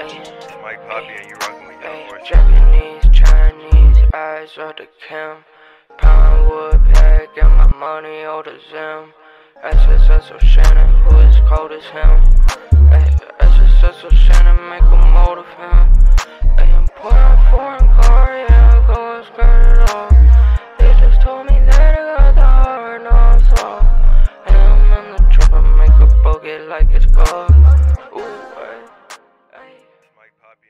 You with Japanese, Chinese, eyes of the Kim. Pound wood pack, and my money as the Zim. of Shannon, who is cold as him. SSSO Shannon, make a mold of him. I'm pouring foreign car, yeah, go skirt it off. They just told me that I got the hard knocks off. And I'm in the trip, I make a bogey like it's gold. Mike Poppy